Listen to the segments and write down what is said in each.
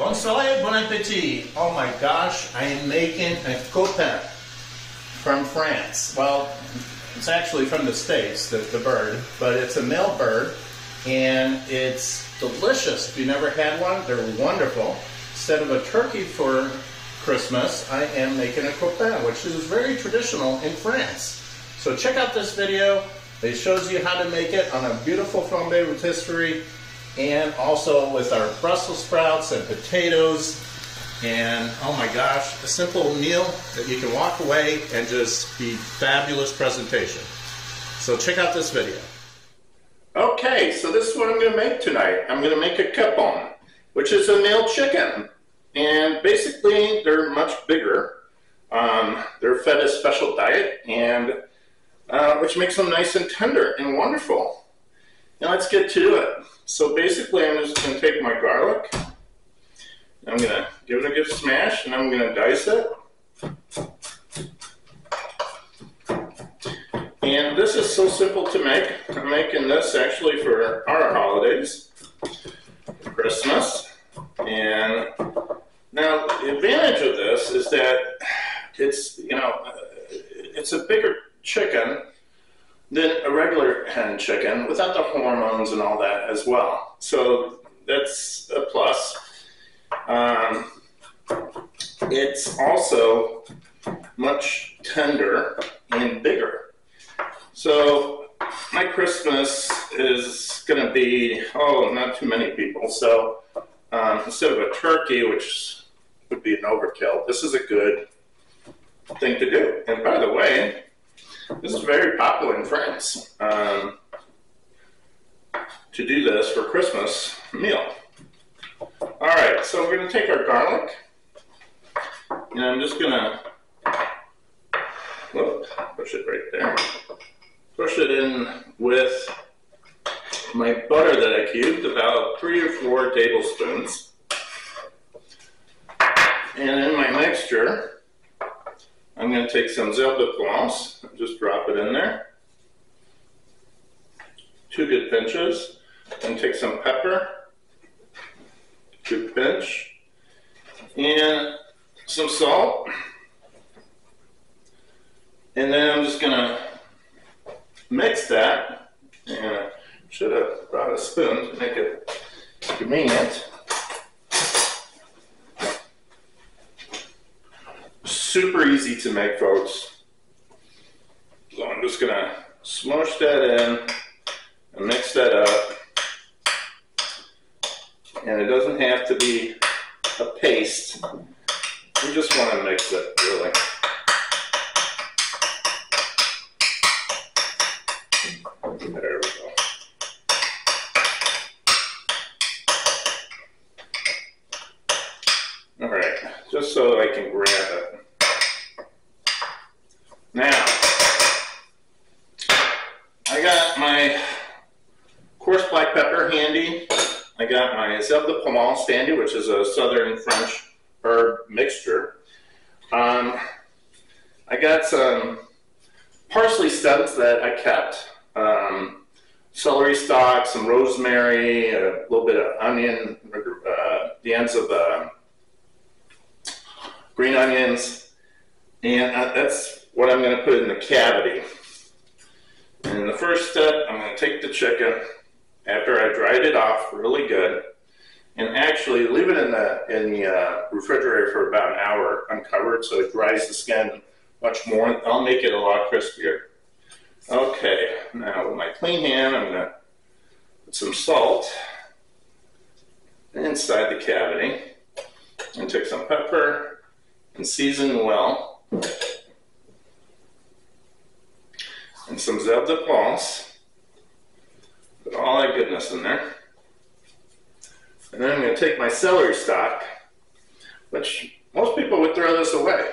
Bon soleil, bon appetit. Oh my gosh, I am making a capon from France. Well, it's actually from the States, the, the bird, but it's a male bird and it's delicious. If you never had one, they're wonderful. Instead of a turkey for Christmas, I am making a capon, which is very traditional in France. So check out this video. It shows you how to make it on a beautiful Flamberge rotisserie and also with our Brussels sprouts and potatoes. And oh my gosh, a simple meal that you can walk away and just be fabulous presentation. So check out this video. Okay, so this is what I'm going to make tonight. I'm going to make a capon, which is a male chicken. And basically, they're much bigger. Um, they're fed a special diet, and uh, which makes them nice and tender and wonderful. Now let's get to it. So basically, I'm just going to take my garlic. I'm going to give it a good smash, and I'm going to dice it. And this is so simple to make. I'm making this actually for our holidays, Christmas. And now the advantage of this is that it's, you know, it's a bigger chicken than a regular hen chicken without the hormones and all that as well. So that's a plus. Um, it's also much tender and bigger. So my Christmas is going to be, oh, not too many people. So um, instead of a turkey, which would be an overkill, this is a good thing to do. And by the way, this is very popular in France um, to do this for Christmas meal. All right, so we're going to take our garlic, and I'm just going to push it right there. Push it in with my butter that I cubed, about three or four tablespoons. And in my mixture, I'm going to take some Herbes de Provence, just drop it in there. Two good pinches. And take some pepper, good pinch, and some salt. And then I'm just going to mix that. And I should have brought a spoon to make it convenient. Super easy to make, folks. So I'm just going to smush that in and mix that up. And it doesn't have to be a paste. We just want to mix it, really. There we go. All right, just so I can grab it. Now, I got my coarse black pepper handy. I got my Herbes de Provence handy, which is a southern French herb mixture. Um, I got some parsley stems that I kept, um, celery stalk, some rosemary, a little bit of onion, uh, the ends of uh, green onions, and uh, that's what I'm going to put in the cavity. And the first step, I'm going to take the chicken after I dried it off really good and actually leave it in the, in the uh, refrigerator for about an hour uncovered so it dries the skin much more. I'll make it a lot crispier. Okay, now with my clean hand, I'm going to put some salt inside the cavity and take some pepper and season well some Herbes de Provence. Put all that goodness in there. And then I'm going to take my celery stalk, which most people would throw this away.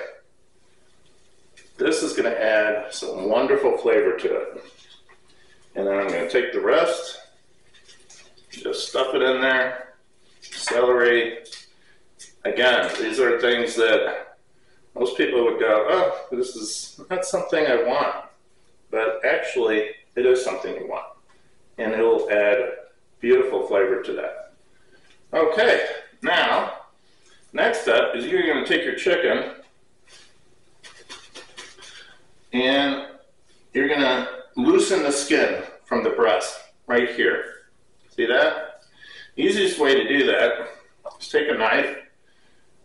This is going to add some wonderful flavor to it. And then I'm going to take the rest, just stuff it in there. Celery. Again, these are things that most people would go, oh, this is not something I want but actually it is something you want. And it will add beautiful flavor to that. Okay, now next step is you're going to take your chicken and you're going to loosen the skin from the breast right here. See that? Easiest way to do that is take a knife,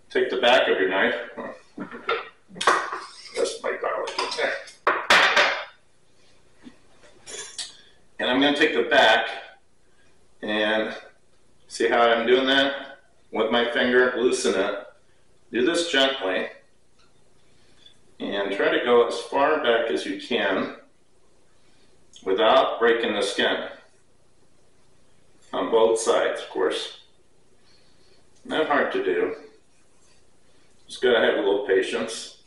take the back of your knife. That's my garlic there. And I'm going to take the back and see how I'm doing that? With my finger, loosen it. Do this gently and try to go as far back as you can without breaking the skin. On both sides, of course. Not hard to do. Just gotta have a little patience.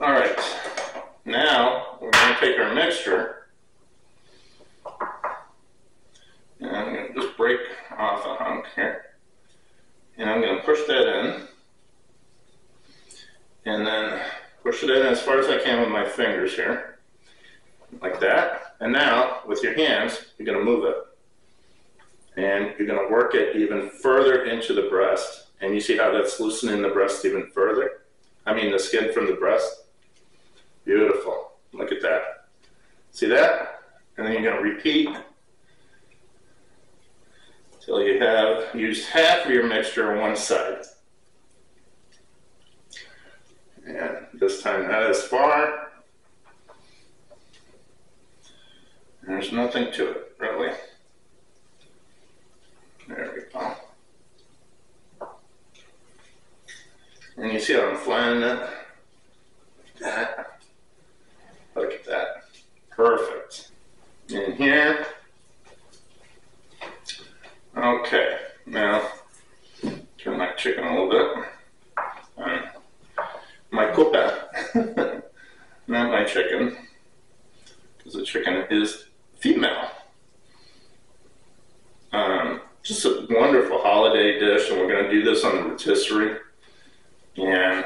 All right, now we're gonna take our mixture and I'm gonna just break off a hunk here. And I'm gonna push that in and then push it in as far as I can with my fingers here, like that. And now, with your hands, you're going to move it. And you're going to work it even further into the breast. And you see how that's loosening the breast even further? I mean, the skin from the breast. Beautiful. Look at that. See that? And then you're going to repeat until you have used half of your mixture on one side. And this time not as far. There's nothing to it, really. There we go. And you see how I'm flying it? That. Look at that. Perfect. In here. Okay. Now, turn my chicken a little bit my capon, not my chicken, because the chicken is female. Um, just a wonderful holiday dish, and we're going to do on the rotisserie. And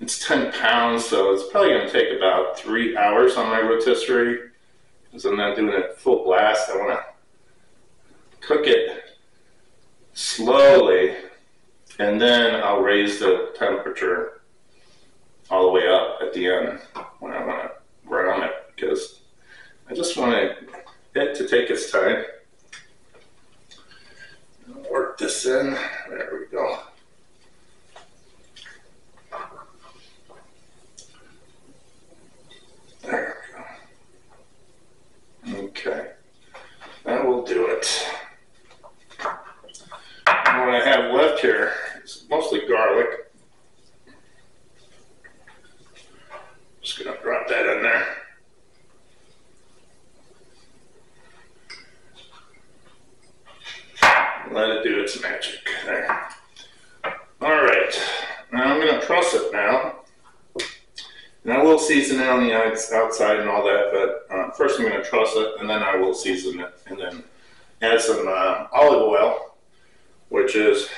it's 10 pounds, so it's probably going to take about three hours on my rotisserie because I'm not doing it full blast. I want to cook it slowly and then I'll raise the temperature all the way up at the end when I want to brown it because I just want it to take its time. This in. There we go. There we go. Okay. That will do it. what I have left here it's mostly garlic. Just gonna drop that in there. Let it do its magic there. All right, I'm gonna truss it now. And I will season it on the outside and all that, but uh, first I'm gonna truss it and then I will season it and then add some uh, olive oil, which is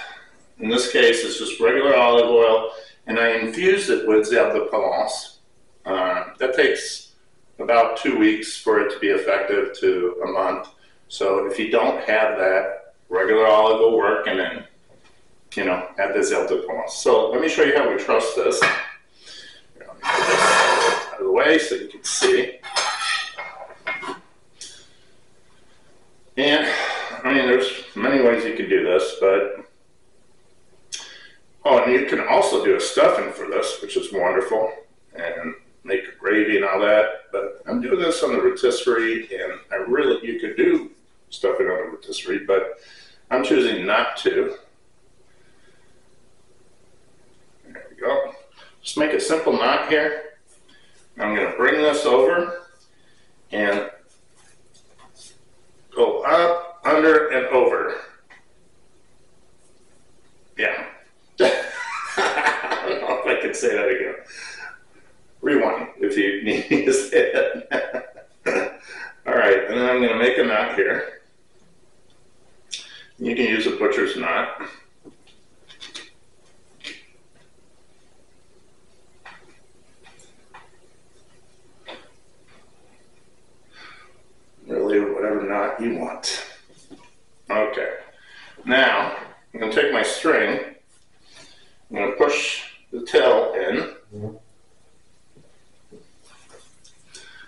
in this case, it's just regular olive oil, and I infuse it with Herbes de. Uh, that takes about two weeks for it to be effective to a month. So if you don't have that, regular olive will work, and then, you know, at de Provence. So let me show you how we truss this. This out of the way so you can see. And, I mean, there's many ways you can do this, but Oh, and you can also do a stuffing for this, which is wonderful, and make a gravy and all that. But I'm doing this on the rotisserie, and I really, you could do stuffing on the rotisserie, but I'm choosing not to. There we go. Just make a simple knot here. I'm going to bring this over and go up, under, and over. Yeah. I don't know if I can say that again. Rewind if you need me to say it. All right, and then I'm going to make a knot here. You can use a butcher's knot. Knot you want. Okay. Now, I'm going to take my string, I'm going to push the tail in,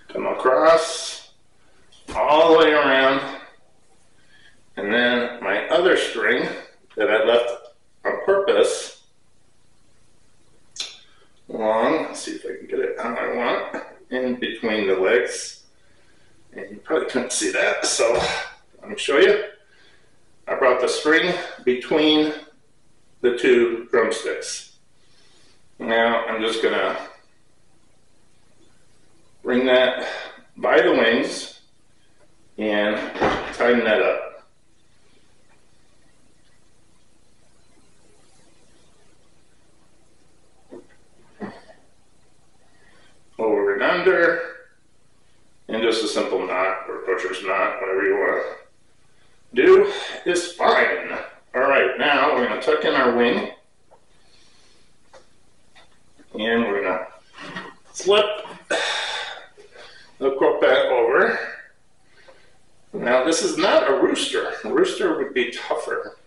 come across, all the way around, and then my other string that I left on purpose, long, let's see if I can get it how I want, in between the legs. And you probably couldn't see that, so let me show you. I brought the string between the two drumsticks. Now I'm just gonna bring that by the wings and tighten that up. Over and under, and just a simple knot or butcher's knot, whatever you want to do is fine. All right, now we're going to tuck in our wing, and we're going to flip the croquette over. Now this is not a rooster. A rooster would be tougher.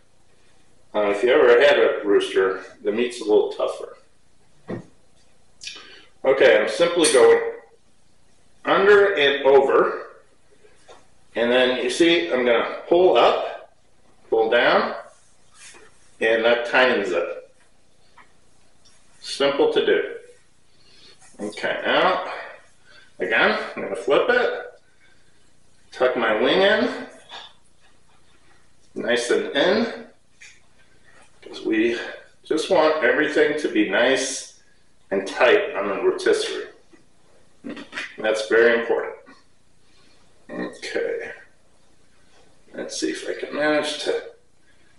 Uh, if you ever had a rooster, the meat's a little tougher. Okay, I'm simply going under and over. And then you see, I'm going to pull up, pull down, and that tightens it. Simple to do. Okay, now, again, I'm going to flip it, tuck my wing in, nice and in, because we just want everything to be nice and tight on the rotisserie. That's very important. Okay. Let's see if I can manage to.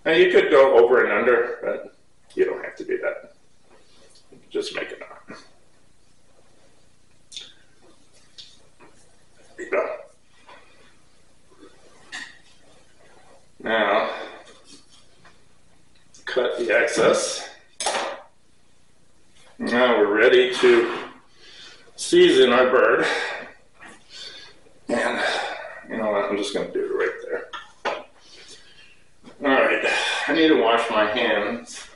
Now you could go over and under, but you don't have to do that. Just make it on. There you go. Now, cut the excess. Now we're ready to season our bird. And you know what, I'm just going to do it right there. Alright, I need to wash my hands.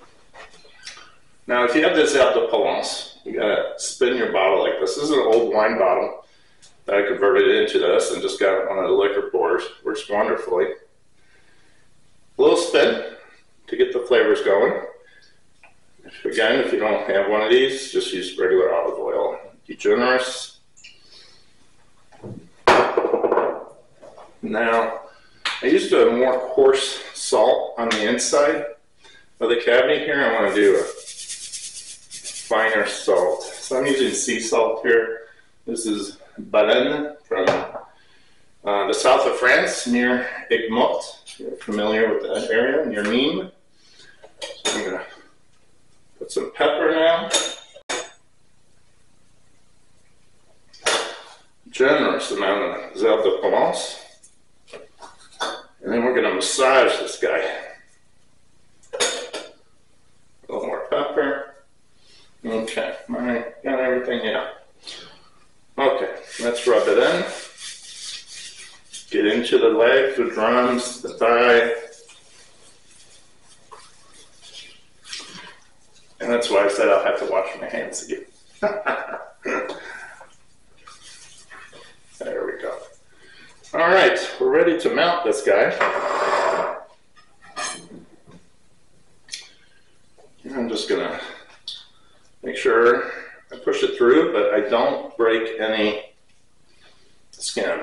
Now, if you have this Alpe Provence, you gotta spin your bottle like this. This is an old wine bottle that I converted into this and just got one of the liquor pours. Works wonderfully. A little spin to get the flavors going. Again, if you don't have one of these, just use regular olive oil. Be generous. Now, I used a more coarse salt on the inside of the cavity here. I want to do a finer salt. So I'm using sea salt here. This is Baleine from uh, the south of France near. If you're familiar with that area, near Nîmes. So I'm going to put some pepper now. Generous amount of Herbes de. And then we're going to massage this guy. A little more pepper. Okay, all right, got everything in. Okay, let's rub it in. Get into the legs, the drums, the thigh. And that's why I said I'll have to wash my hands again. there we go. All right, we're ready to mount this guy. I'm just gonna make sure I push it through, but I don't break any skin.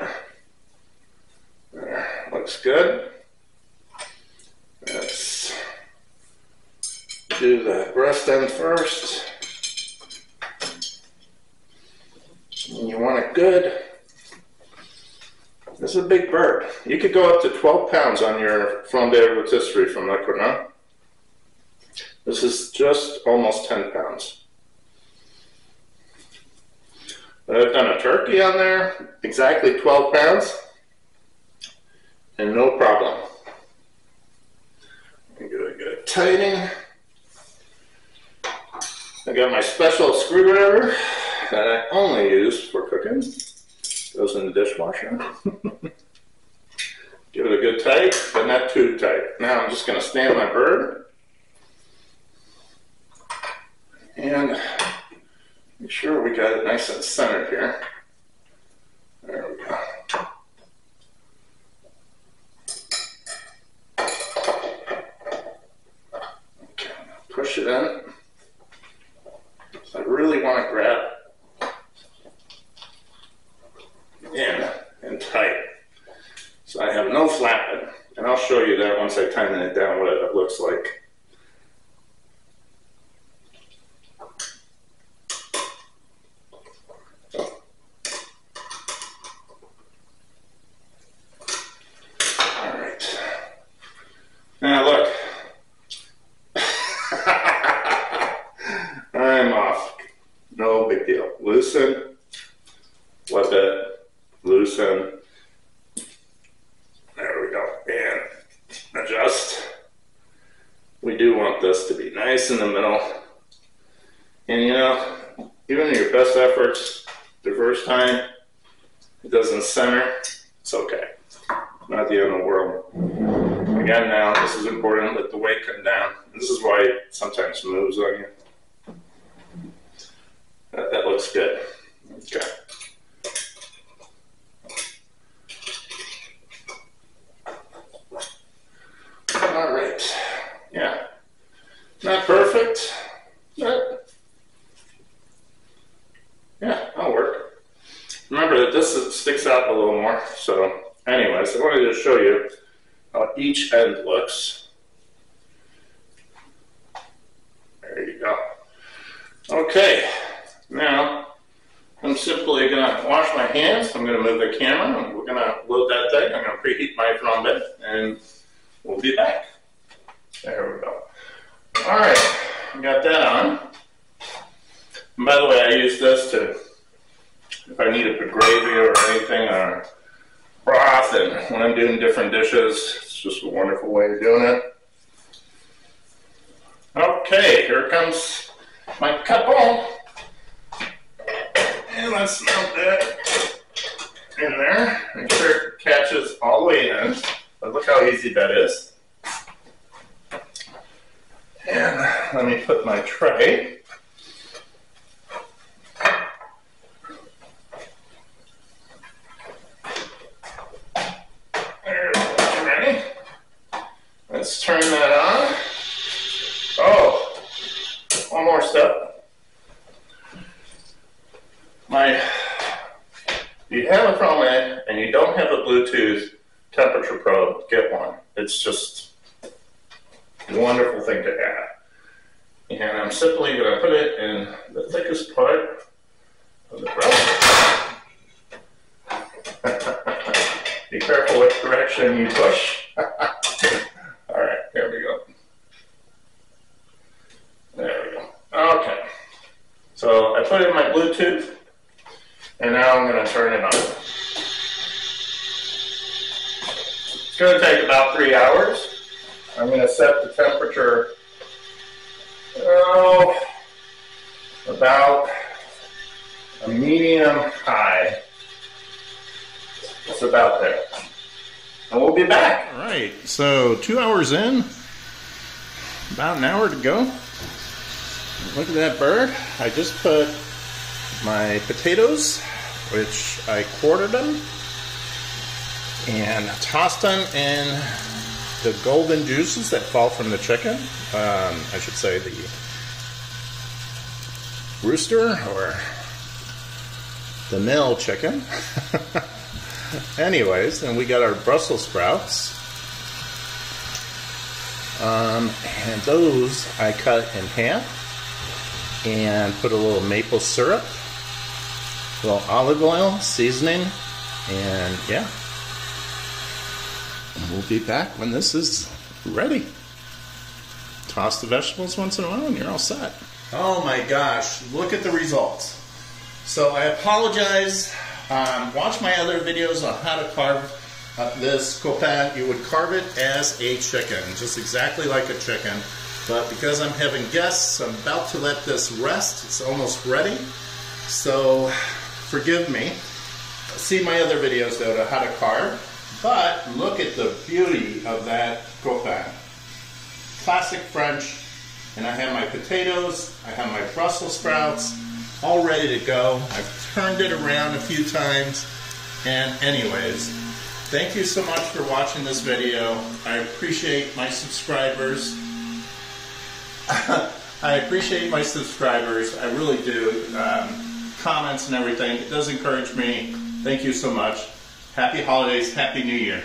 There, looks good. Let's do the breast end first. And you want it good. This is a big bird. You could go up to 12 pounds on your Flamberge rotisserie from Le. This is just almost 10 pounds. I've done a turkey on there, exactly 12 pounds, and no problem. Do a good tightening. I got my special screwdriver that I only use for cooking. Goes in the dishwasher. Give it a good tight, but not too tight. Now I'm just going to stand my bird. And make sure we got it nice and centered here. There we go. Okay, push it in. So I really want to grab in and tight. So I have no flapping. And I'll show you that once I tighten it down what it looks like. All right. Now look. I'm off. No big deal. Loosen. Flip it. Loosen. There we go. And adjust. Do want this to be nice in the middle. And you know, even your best efforts, the first time, it doesn't center, it's okay. Not the end of the world. Again, now, this is important, let the weight come down. This is why it sometimes moves on you. That, that looks good. Okay. All right. Yeah. Perfect, yeah, that'll work. Remember that this sticks out a little more. So, anyways, I wanted to show you how each end looks. There you go. Okay, now I'm simply going to wash my hands. I'm going to move the camera. And we're going to load that thing. I'm going to preheat my thermometer and we'll be back. There we go. All right, got that on. And by the way, I use this to, if I need a gravy or anything, or broth, and when I'm doing different dishes, it's just a wonderful way of doing it. Okay, here comes my couple. And let's melt that in there. Make sure it catches all the way in. But look how easy that is. And let me put my tray. There, ready? Let's turn that on. Oh, one more step. My, you have a phone and you don't have a Bluetooth temperature probe, get one. It's just wonderful thing to add. And I'm simply going to put it in the thickest part of the breast. Be careful which direction you push. All right, there we go. There we go. Okay. So I put in my Bluetooth, and now I'm going to turn it on. It's going to take about three hours. I'm going to set the temperature oh, about a medium high. It's about there. And we'll be back. All right, so two hours in, about an hour to go. Look at that bird. I just put my potatoes, which I quartered them, and tossed them in the golden juices that fall from the chicken. Um, I should say the rooster or the male chicken. Anyways, then we got our Brussels sprouts. Um, and those I cut in half and put a little maple syrup, a little olive oil, seasoning, and yeah. We'll be back when this is ready. Toss the vegetables once in a while and you're all set. Oh my gosh, look at the results. So I apologize. Um, watch my other videos on how to carve uh, this capon. You would carve it as a chicken, just exactly like a chicken. But because I'm having guests, I'm about to let this rest. It's almost ready. So forgive me. See my other videos though to how to carve But look at the beauty of that capon. Classic French. And I have my potatoes, I have my Brussels sprouts, all ready to go. I've turned it around a few times. And anyways, thank you so much for watching this video. I appreciate my subscribers. I appreciate my subscribers. I really do. Um, comments and everything. It does encourage me. Thank you so much. Happy holidays. Happy New Year.